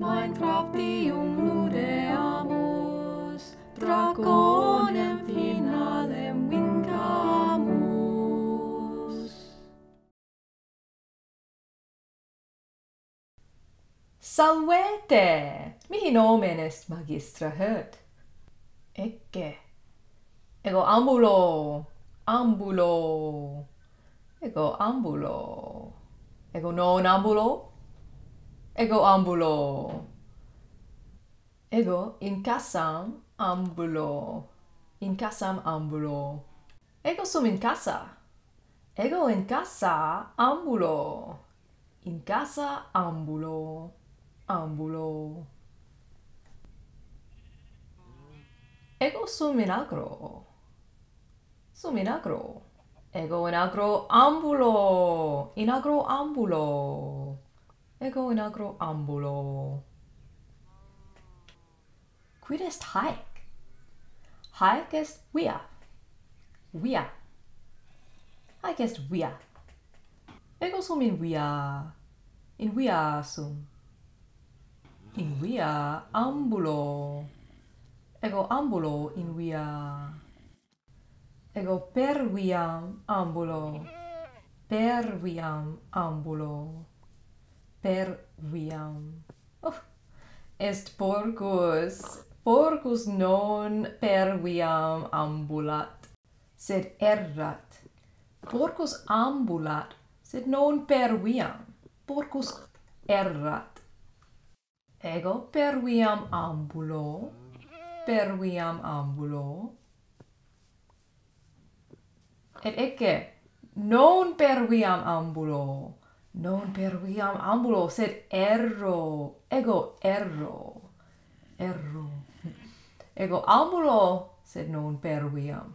Minecraftium ludeamus, draconem finalem vincamus. Salvete! Mihi nomen est Magistra Hurt. Ecce. Ego ambulo! Ambulo! Ego ambulo! Ego non ambulo? ego ambulo. Ego in casam ambulo. In casam ambulo. Ego sum in casa ego in casa ambulo. In casa ambulo. Ambulo. Ego sum in agro sum in agro ego in agro ambulo. In agro ambulo. Ego in agro ambulo. Quid est haec? Haec est via. Via. Haec est via. Ego sum in via. In via sum. In via ambulo. Ego ambulo in via. Ego per viam ambulo. Per viam ambulo per viam. Oh, est porcus, porcus non per viam ambulat, sed errat. Porcus ambulat, sed non per viam, porcus errat. Ego per viam ambulo, per viam ambulo, et ecce, non per viam ambulo, non per viam ambulo, sed erro, ego erro, erro, ego ambulo, sed non per viam.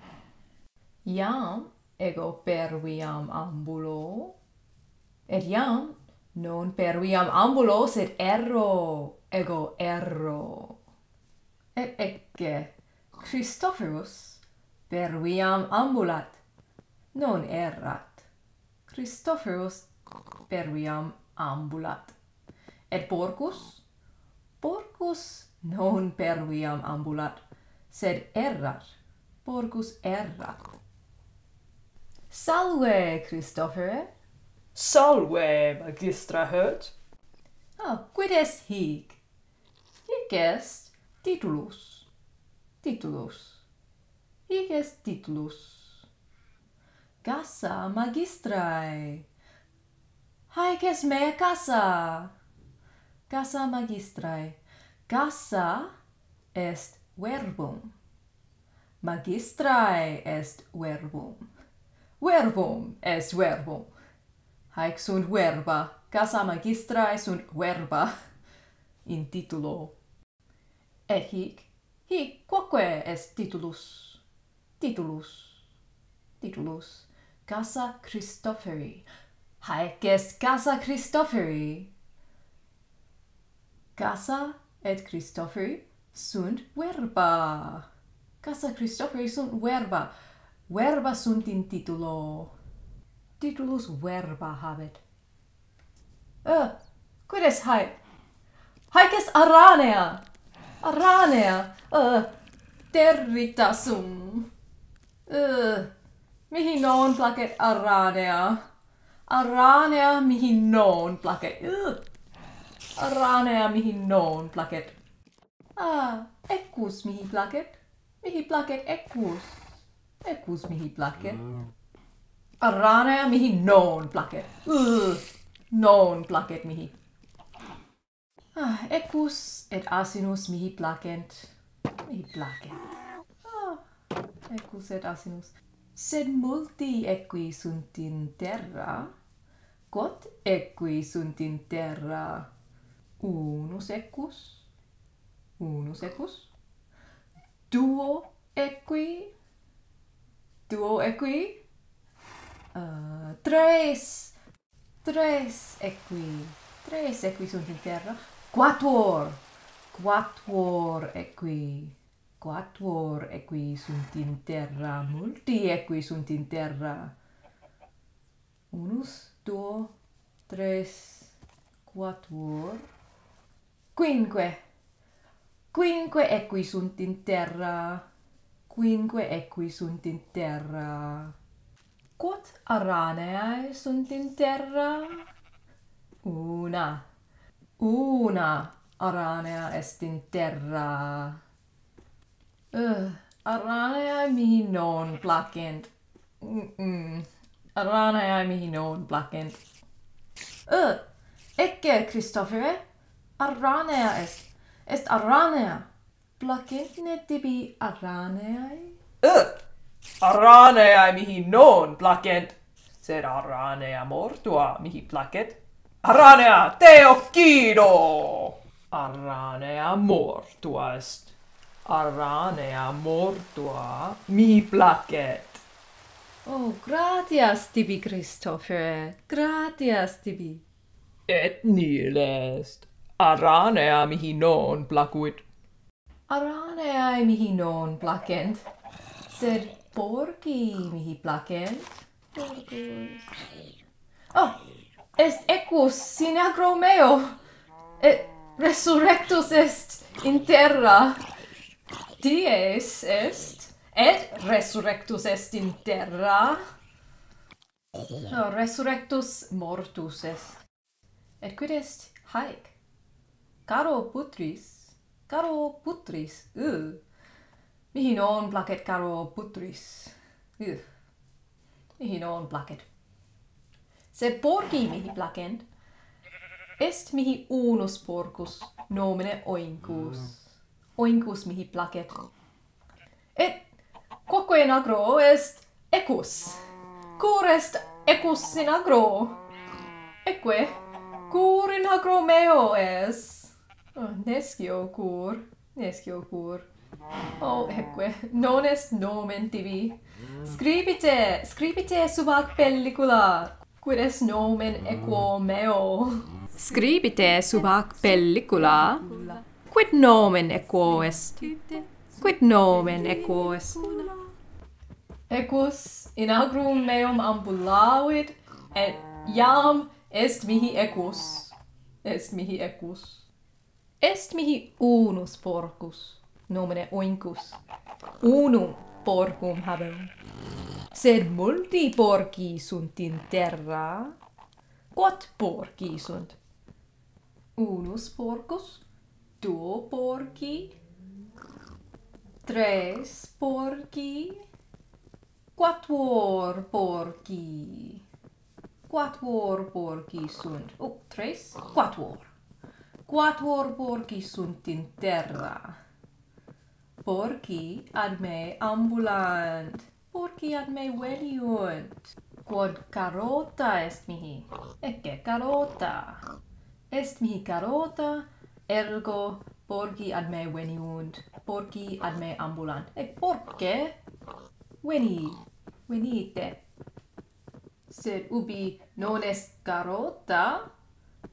Iam, ego per viam ambulo, et iam, non per viam ambulo, sed erro, ego erro. Et ecce, Christophorus per viam ambulat, non errat. Christophorus Peruiam ambulat. Et porcus? Porcus non peruiam ambulat, sed errat. Porcus errat. Salve, Christopher. Salve, magistra Hurt. Ah, quid est hic? Hic est titulus. Titulus. Hic est titulus. Gassa magistrae. Haec est mea casa. Casa magistrae. Casa est verbum. Magistrae est verbum. Verbum est verbum. Haec sunt verba. Casa magistrae sunt verba. In titulo. Et hic, hic quoque est titulus. Titulus. Titulus. Casa Christopheri. Haec est Casa Christophori. Casa et Christophori sunt verba. Casa Christophori sunt verba. Verba sunt in titulo. Titulus verba habet. Uh, quid est haec? Haec est aranea. Aranea. Uh, territa sum. Uh, mihi non placet aranea. Aranea mihin noon plaket. Aranea mihin noon plaket. Ah, ekkus mihi plaket. Mihi plaket ekkus. Ekkus mihi plaket. Aranea mihi noon plaket. Ugh. Noon plaket mihi. Ah, ekkus et asinus mihi placent. Mihi placent. Ah, ekkus et asinus sed multi equi sunt in terra quod equi sunt in terra unus equus unus equus duo equi duo equi uh, tres tres equi tres equi sunt in terra quatuor quatuor equi quatuor equi sunt in terra multi equi sunt in terra unus duo, tres, quattuor, quinque. Quinque equi sunt in terra. Quinque equi sunt in terra. Quot araneae sunt in terra? Una. Una aranea est in terra. Eh, uh, araneae mi non placent. Mm -mm. Aranae mihi non black end. Ugh! Ecce, Christophore! Aranea est! Est aranea! Placentine tibi araneae? Ugh! Aranea mihi non placent, sed aranea mortua mihi placet. Aranea te occido! Aranea mortua est. Aranea mortua mihi placet. Oh, gratias tibi, Christopher. Gratias tibi. Et nil est. Aranea mihi non placuit. Aranea mihi non placent, sed porci mihi placent. Oh, est equus sine agro meo. Et resurrectus est in terra. Dies est. Et resurrectus est in terra. No, resurrectus mortus est. Et quid est haec? Caro putris, caro putris, uh. Mihi non placet caro putris, uh. Mihi non placet. Sed porci mihi placent, est mihi unus porcus, nomine oincus. Oincus mihi placet. Et Quoque in agro est equus. Cur est equus in agro. Eque, cur in agro meo es. Oh, nescio cur, nescio cur. Oh, eque, non est nomen tibi. Scribite, scribite sub ac pellicula, quid est nomen equo meo. Scribite sub ac pellicula, quid nomen equo est? Quid nomen equo est? equus in agrum meum ambulavit et iam est mihi equus est mihi equus est mihi unus porcus nomine oincus. Unum porcum habem. Sed multi porci sunt in terra. Quot porci sunt? Unus porcus duo porci tres porci quattuor porci. Quattuor porci sunt. Oh, tres? Quattuor. Quattuor porci sunt in terra. Porci ad me ambulant. Porci ad me veliunt. Quod carota est mihi. Ecce carota. Est mihi carota, ergo porci ad me veniunt. Porci ad me ambulant. E porce veni, venite. Sed ubi non est garota,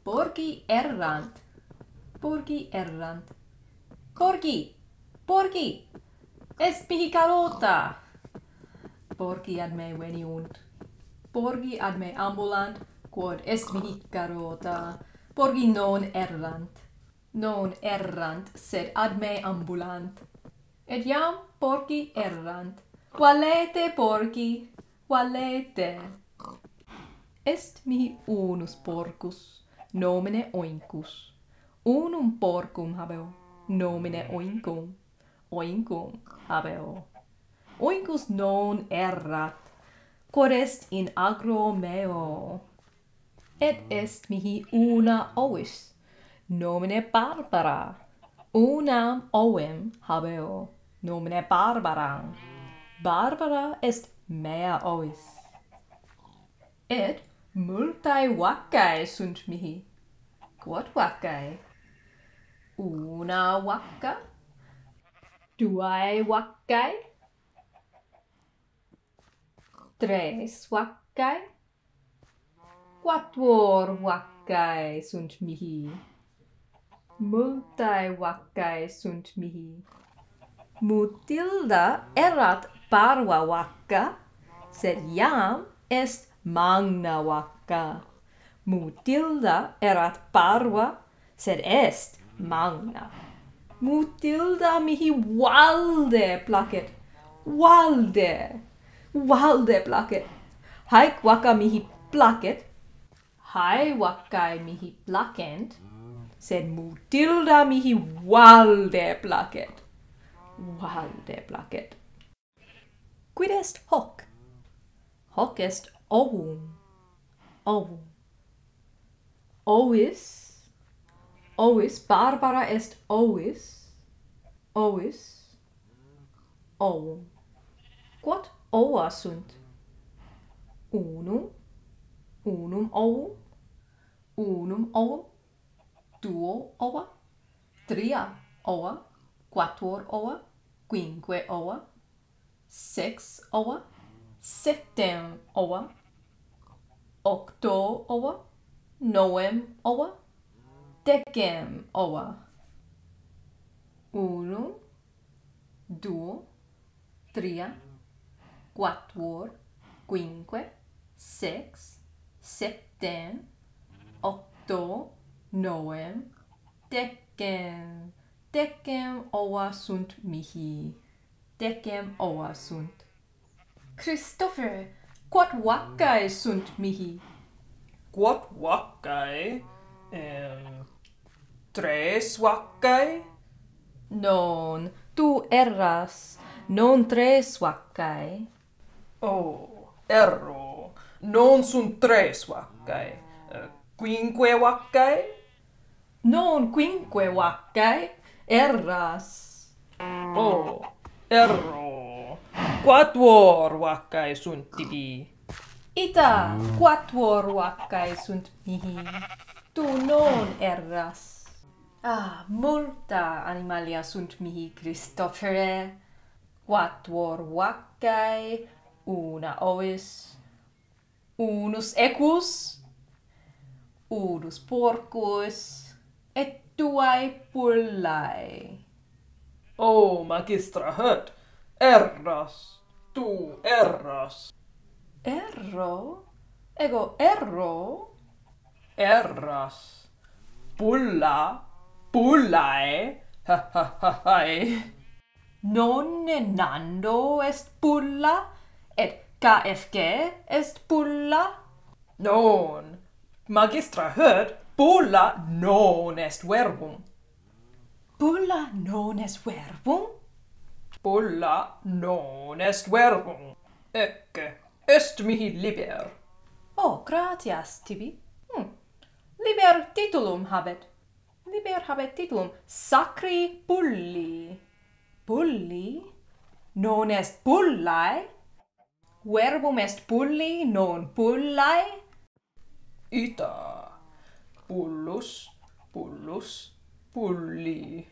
borgi errant, borgi errant. Corgi, borgi, est mihi garota. Borgi ad me veniunt, borgi ad me ambulant, quod est mihi garota. Borgi non errant, non errant, sed ad me ambulant. Et iam porci errant. Valete porci, valete. Est mihi unus porcus, nomine oincus. Unum porcum habeo, nomine oincum. Oincum habeo. Oincus non errat, quod est in agro meo. Et est mihi una ovis, nomine Barbara. Unam ovem habeo, nomine Barbaram. Barbara est mea ovis. Et multae vacae sunt mihi. Quod vacae? Una vacca? Duae vacae? Tres vacae? Quattuor vacae sunt mihi. Multae vacae sunt mihi. Mutilda erat Parwawaka, sed jam est Magnawaka. Mutilda erat parva, sed est magna. Mutilda mihi valde placet, valde, valde placet. Haec waka mihi placet, hae wakai mihi placent, sed mutilda mihi valde placet, valde placet. Quid est hoc? Hoc est ovum. Ovum. Ovis. Ovis. Barbara est ovis. Ovis. Ovum. Quod ova sunt? Unum. Unum ovum. Unum ovum. Duo ova. Tria ova. Quattuor ova. Quinque ova sex owa, septem owa, octo owa, noem owa, decem owa. Uno, duo, tria, quattuor, quinque, sex, septem, octo, noem, decem. Decem ova sunt mihi decem ova sunt. Christopher, quod vacae sunt mihi? Quod vacae? Um, tres vacae? Non, tu erras, non tres vacae. Oh, erro, non sunt tres vacae. uh, quinque vacae? Non quinque vacae. erras. Oh, erro. Quattuor vacae sunt tibi. Ita, quattuor vacae sunt mihi. Tu non erras. Ah, multa animalia sunt mihi, Cristofere. Quattuor vacae, una ovis, unus equus, unus porcus, et duae pullae. O magistra Hurt, erras, tu erras. Erro? Ego erro? Erras. Pulla, pullae, ha ha ha. Non nando est pulla, et KFG est pulla? Non. Magistra Hurt, pulla non est verbum. Bulla non est verbum? Bulla non est verbum. Ecce, est mihi liber. Oh, gratias tibi. Hm. Liber titulum habet. Liber habet titulum sacri bulli. Bulli? Non est bullae? Verbum est bulli, non bullae? Ita. Bullus, bullus, Pulli.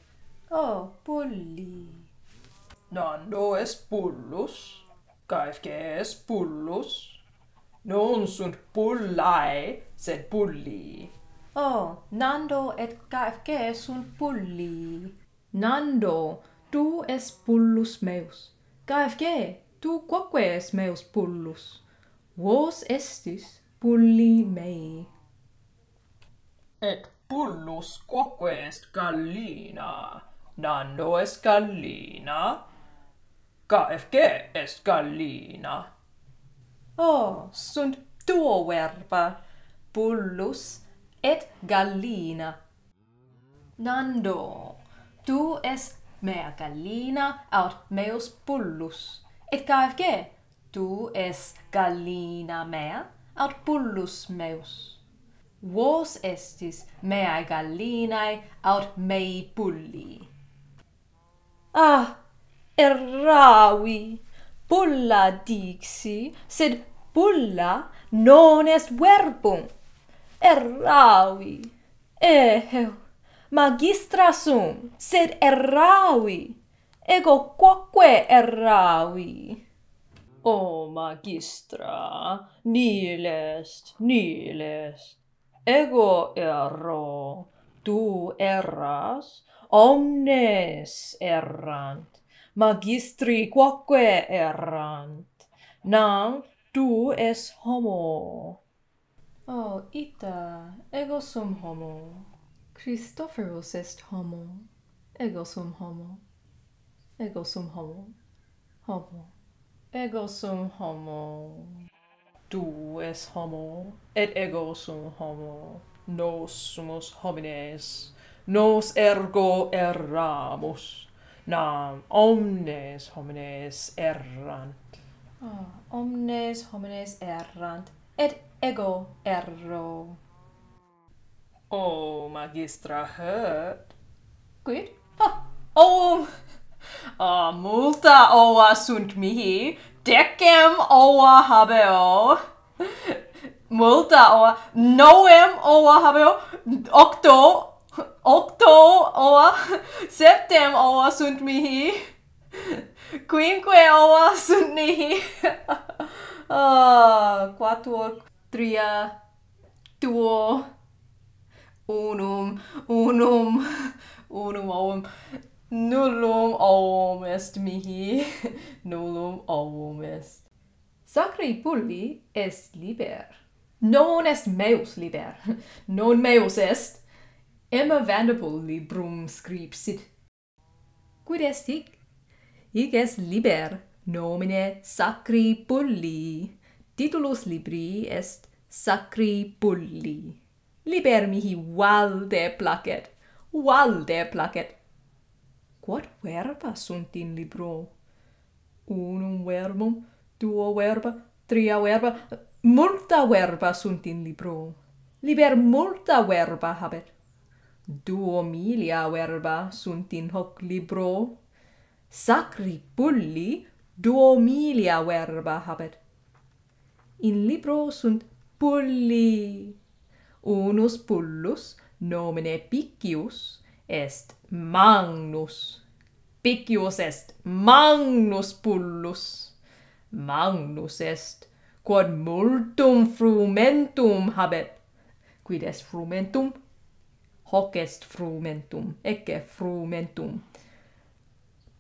Oh, pulli. Nando es pullus, KFG es pullus. Non sunt pullae, sed pulli. Oh, Nando et KFG sunt pulli. Nando, tu es pullus meus. KFG, tu quoque es meus pullus. Vos estis pulli mei. Et Pullus quoque est gallina, Nando est gallina, KFG est gallina. Oh, sunt duo verba, Pullus et gallina. Nando, tu es mea gallina aut meus pullus. Et KFG, tu es gallina mea aut pullus meus. Vos estis meae gallinae aut mei pulli. Ah, erravi! Bulla dixi, sed bulla non est verbum. Erravi! Eheu, magistra sum, sed erravi! Ego quoque erravi! O magistra, nil est, nil est ego erro, tu erras, omnes errant, magistri quoque errant, nam tu es homo. Oh, ita, ego sum homo. Christophorus est homo, ego sum homo, ego sum homo, homo, ego sum homo tu es homo et ego sum homo nos sumus homines nos ergo erramus nam omnes homines errant. Oh, omnes homines errant et ego erro. O magistra hert quid? Ah, oh, ah, multa ova sunt mihi decem oa habeo. Multa oa. Noem oa habeo. Octo. Octo oa. Septem oa sunt mihi. Quinque oa sunt mihi. ah, quattuor, tria, duo, unum, unum, unum ovum. Nullum ovum est mihi, nullum ovum est. Sacri pulli est liber. Non est meus liber, non meus est. Emma Vanderpool librum scripsit. Quid est hic? Hic est liber, nomine Sacri Pulli. Titulus libri est Sacri Pulli. Liber mihi valde placet, valde placet quod verba sunt in libro? Unum verbum, duo verba, tria verba, multa verba sunt in libro. Liber multa verba habet. Duo milia verba sunt in hoc libro. Sacri pulli duo milia verba habet. In libro sunt pulli. Unus pullus nomine Picius, est Magnus. Picius est Magnus Pullus. Magnus est, quod multum frumentum habet. Quid est frumentum? Hoc est frumentum, ecce frumentum.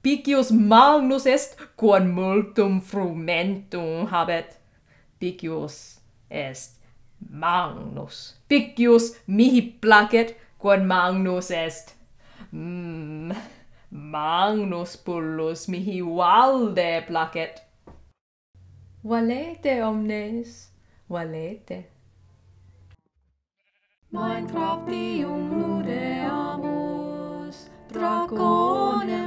Picius Magnus est, quod multum frumentum habet. Picius est Magnus. Picius mihi placet, quod Magnus est. Mm magnus pullus mihi valde placet. Valete omnes, valete. Minecraftium ludeamus, dracone